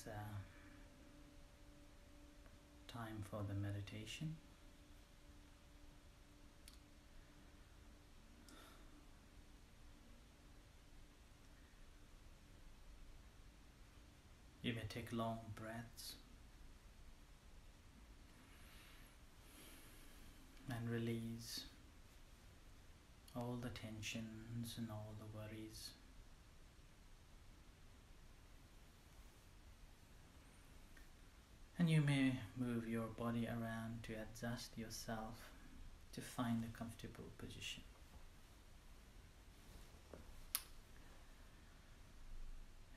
it's uh, time for the meditation. You may take long breaths and release all the tensions and all the worries. And you may move your body around to adjust yourself to find a comfortable position.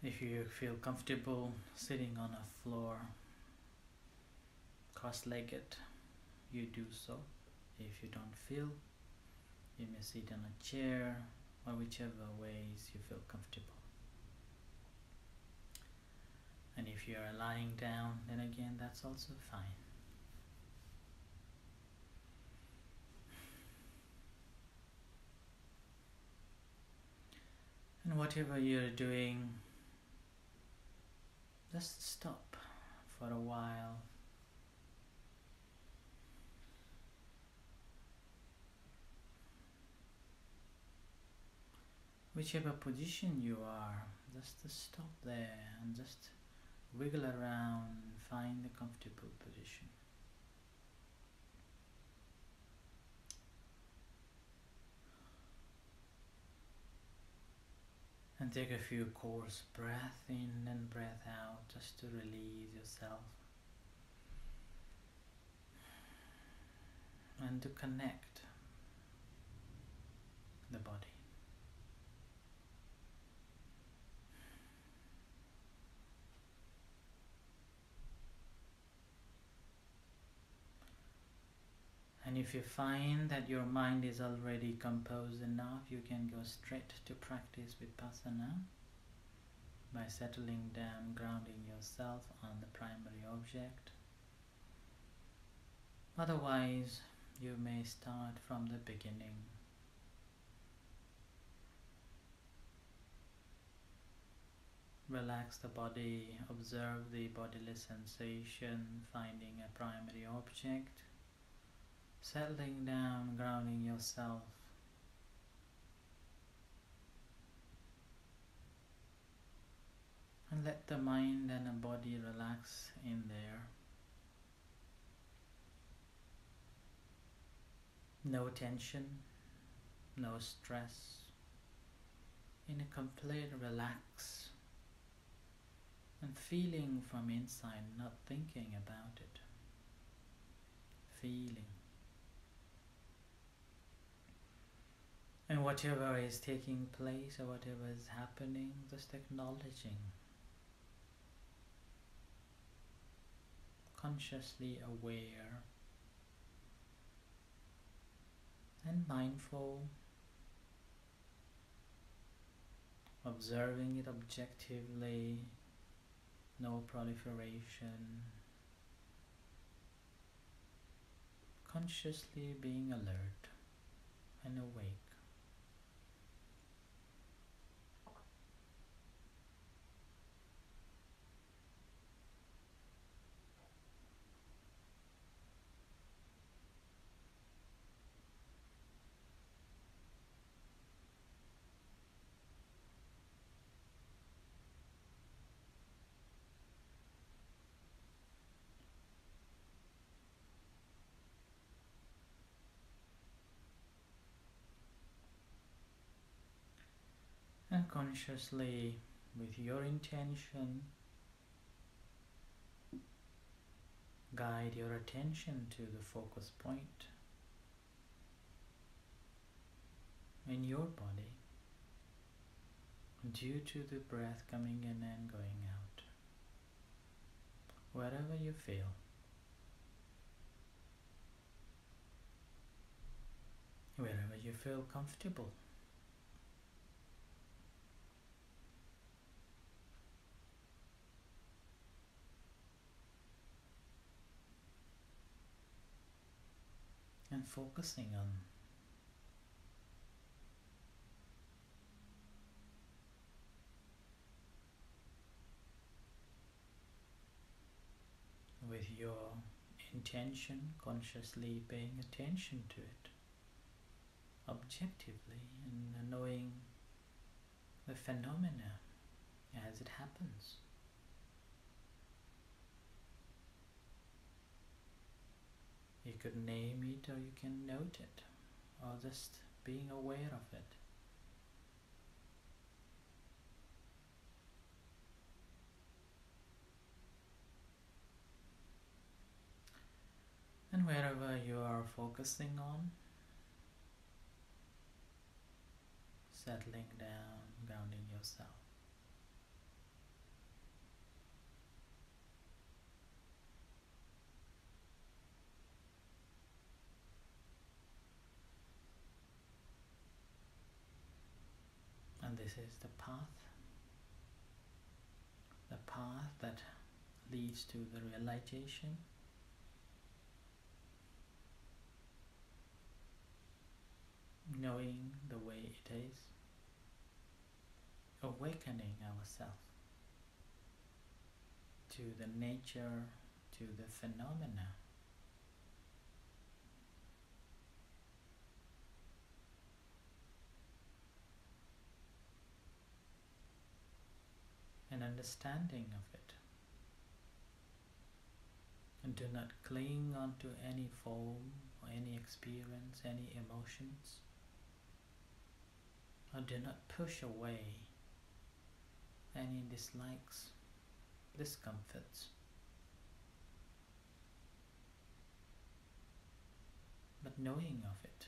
If you feel comfortable sitting on a floor, cross legged, you do so. If you don't feel, you may sit on a chair or whichever ways you feel comfortable. And if you are lying down, then again that's also fine. And whatever you're doing, just stop for a while. Whichever position you are, just stop there and just wiggle around, find a comfortable position. And take a few coarse breath in and breath out just to release yourself. And to connect the body. And if you find that your mind is already composed enough, you can go straight to practice Vipassana by settling down, grounding yourself on the primary object. Otherwise, you may start from the beginning. Relax the body, observe the bodily sensation, finding a primary object settling down, grounding yourself. And let the mind and the body relax in there. No tension, no stress, in a complete relax and feeling from inside, not thinking about it. Feeling. And whatever is taking place or whatever is happening, just acknowledging. Consciously aware and mindful, observing it objectively, no proliferation, consciously being alert and awake. and consciously with your intention guide your attention to the focus point in your body due to the breath coming in and going out. Wherever you feel. Wherever you feel comfortable and focusing on With your intention, consciously paying attention to it objectively and knowing the phenomena as it happens. You could name it or you can note it or just being aware of it. And wherever you are focusing on, settling down, grounding yourself. And this is the path, the path that leads to the realization. Knowing the way it is, awakening ourselves to the nature, to the phenomena. An understanding of it. And do not cling onto any form or any experience, any emotions or do not push away any dislikes, discomforts. But knowing of it.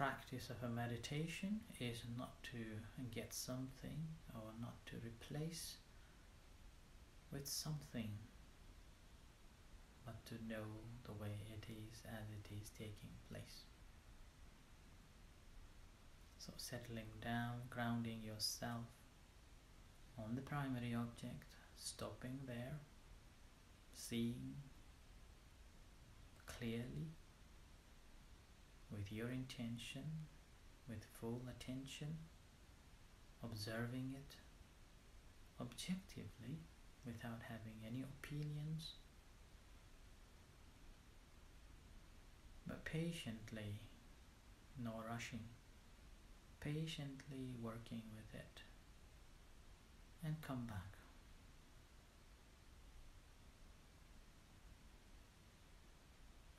Practice of a meditation is not to get something or not to replace with something but to know the way it is as it is taking place. So settling down, grounding yourself on the primary object, stopping there, seeing clearly with your intention, with full attention, observing it objectively without having any opinions but patiently, no rushing, patiently working with it, and come back.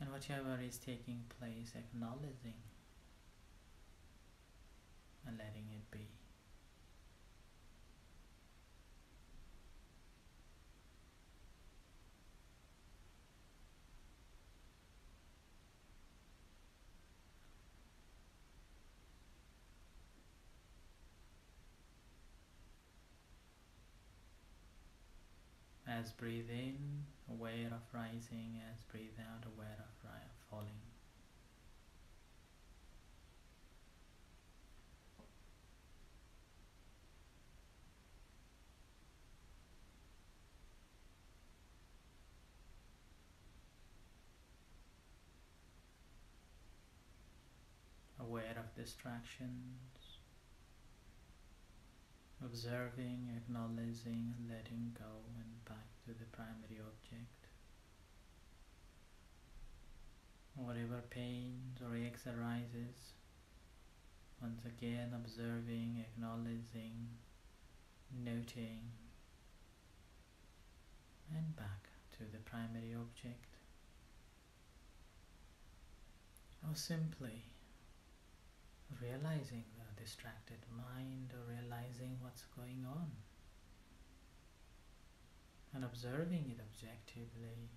And whatever is taking place, acknowledging and letting it be. As breathe in, aware of rising, as breathe out, aware of falling. Aware of distractions observing, acknowledging, letting go, and back to the primary object. Whatever pains or aches arises, once again observing, acknowledging, noting, and back to the primary object. Or simply realizing the distracted mind or realizing what's going on and observing it objectively,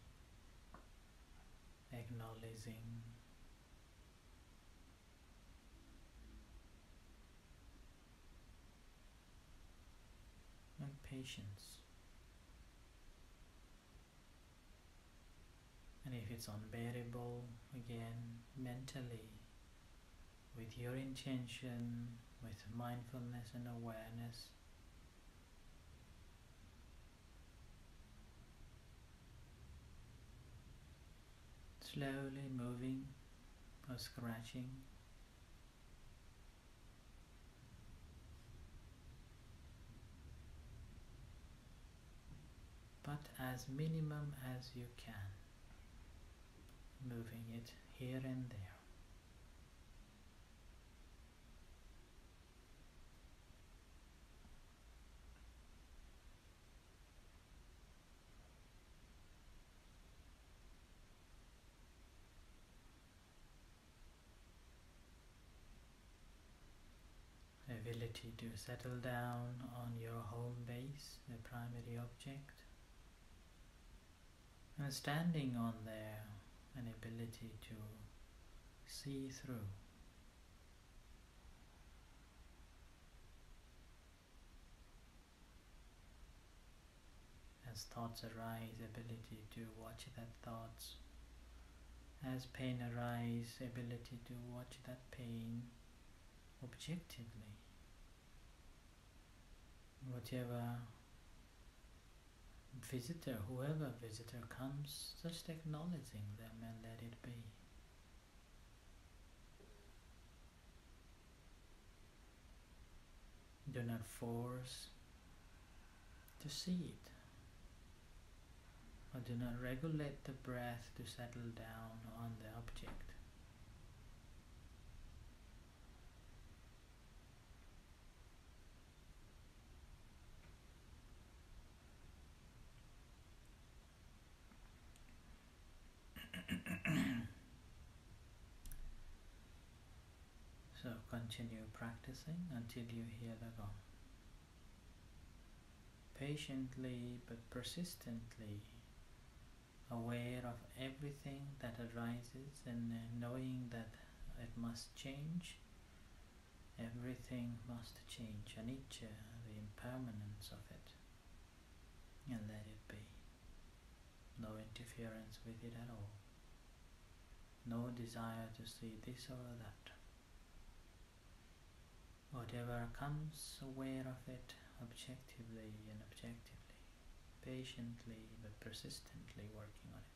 acknowledging and patience. And if it's unbearable, again, mentally with your intention, with mindfulness and awareness. slowly moving or scratching. But as minimum as you can, moving it here and there. Ability to settle down on your home base, the primary object, and standing on there, an ability to see through. As thoughts arise, ability to watch that thoughts. As pain arise, ability to watch that pain objectively whatever visitor, whoever visitor comes, just acknowledging them and let it be. Do not force to see it. Or do not regulate the breath to settle down on the object. So continue practicing until you hear the gong. Patiently but persistently aware of everything that arises and uh, knowing that it must change, everything must change, anicca, uh, the impermanence of it, and let it be. No interference with it at all. No desire to see this or that. Whatever comes, aware of it objectively and objectively, patiently but persistently working on it.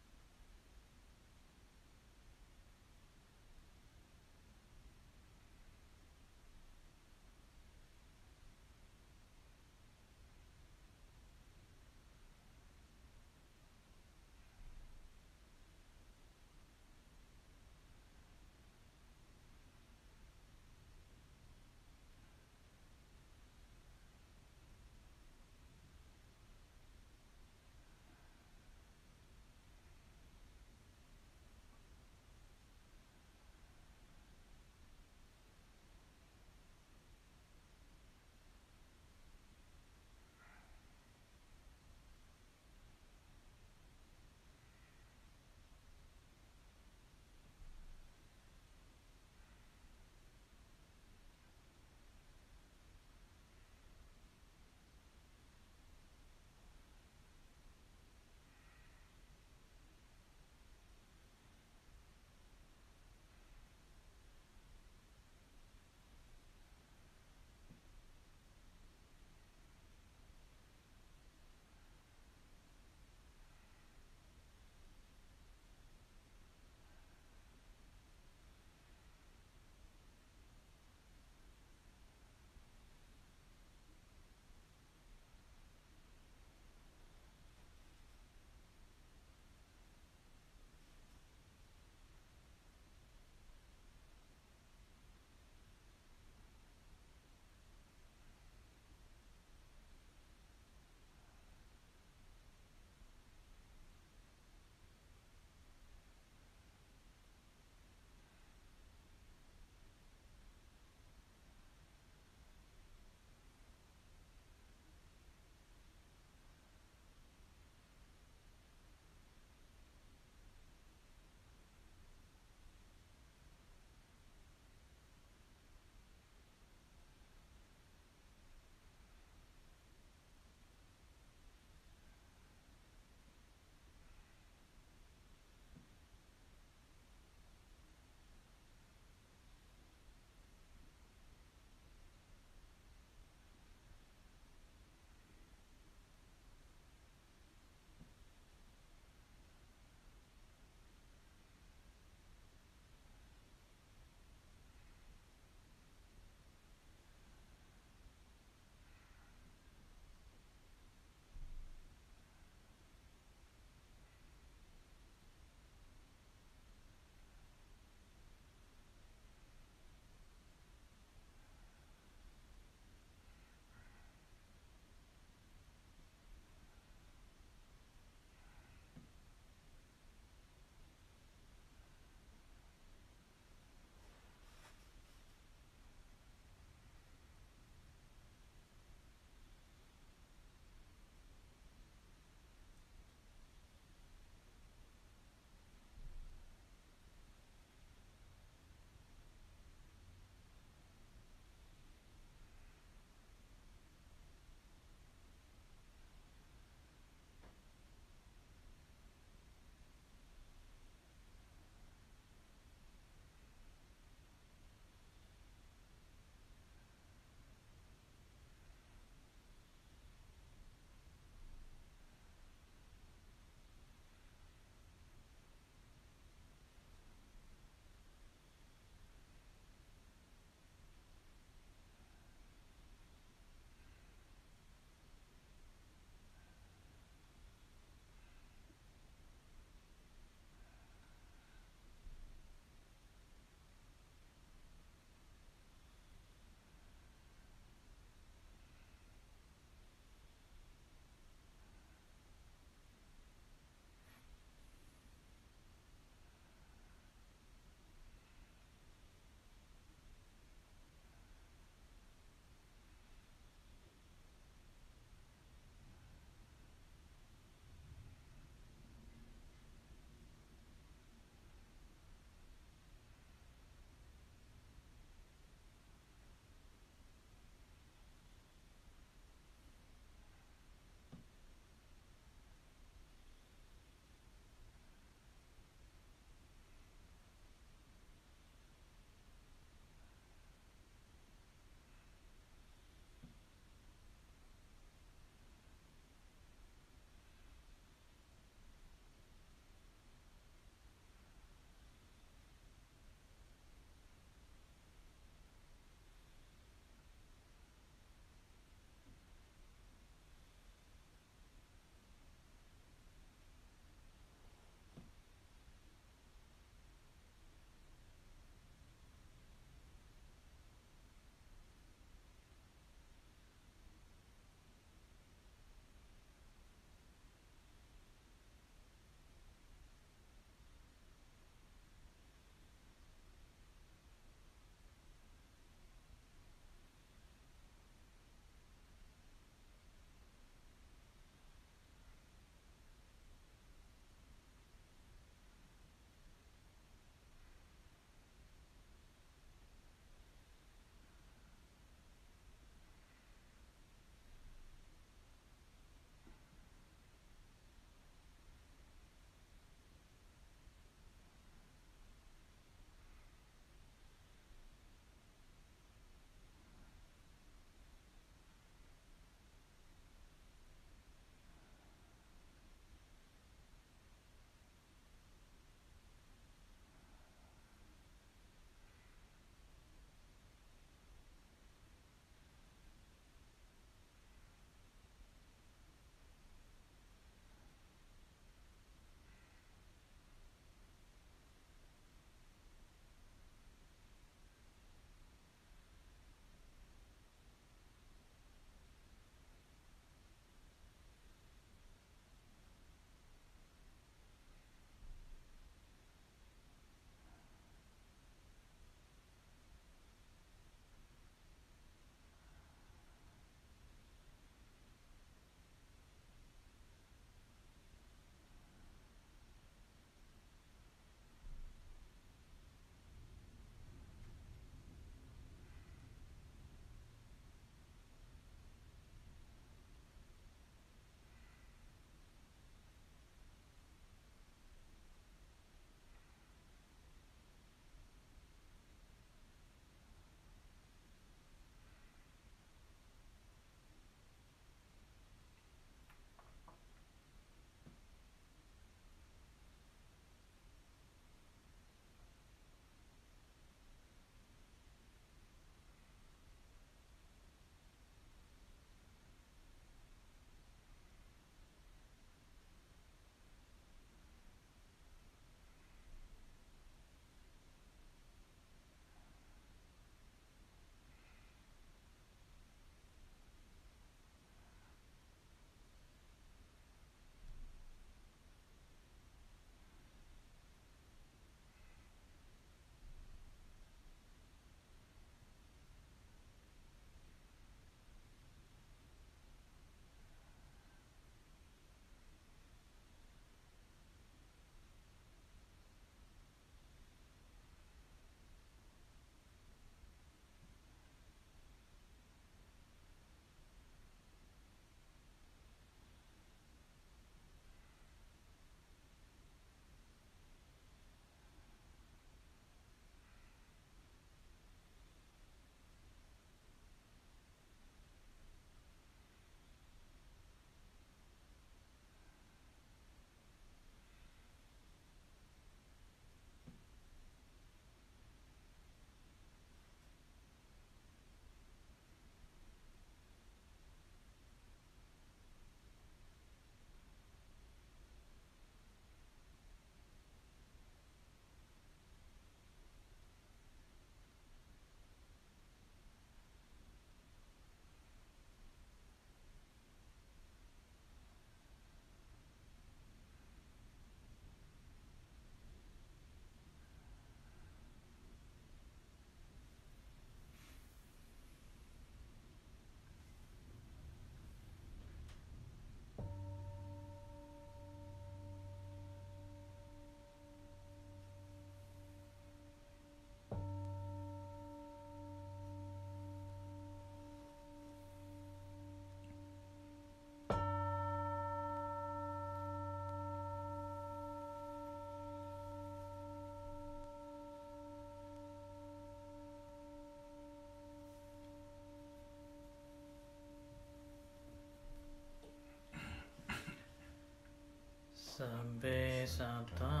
สัพทา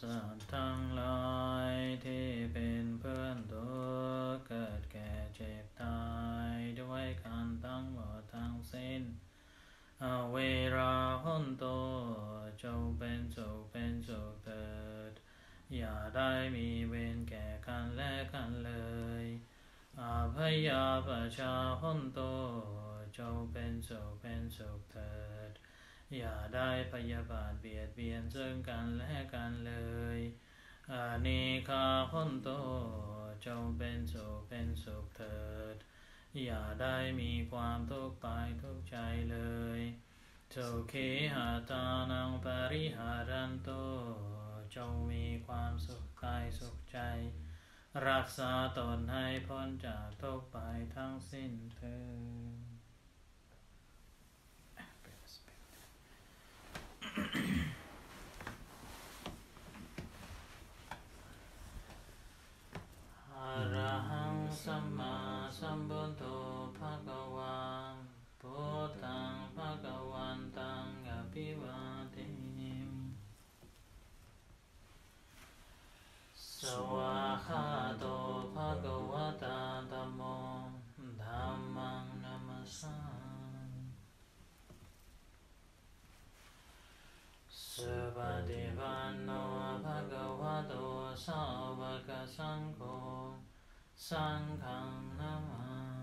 สัตว์ทั้งหลายที่เป็นเพื่อนทุกเกิดแก่เจ็บตายด้วยกันทั้งหมดทั้งสิ้นอเวราหุนโตจงเป็นสุขเป็นสุขเถิด อย่าได้มีเวรแก่กันและกันเลยอาพยาปชาหุนโตจงเป็นสุขเป็นสุขเถิด อย่าได้พยาบาทเบียดเบียนซึ่งกันและกันเลยอานิคาหุนโตจงเป็นสุขเป็นสุขเถิด อย่าได้มีความทุกข์กายทุกใจเลยสุขีหาตานังปริหารันโตจงมีความสุขกายสุขใจ รักษาตนให้พ้นจากทุกข์ไปทั้งสิ้นเถิด ระหังสัมมาสัมพุทโธภะคะวันพุทธังภะคะวันตังอภิวาเทมิสวาคาโตภะคะวะตาธัมโมธัมมังนัมสสามิสุปฏิปันโนภะคะวะโตสาวกสังโฆ Sangkar.